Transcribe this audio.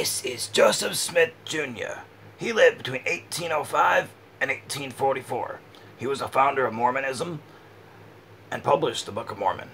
This is Joseph Smith Jr. He lived between 1805 and 1844. He was a founder of Mormonism and published the Book of Mormon.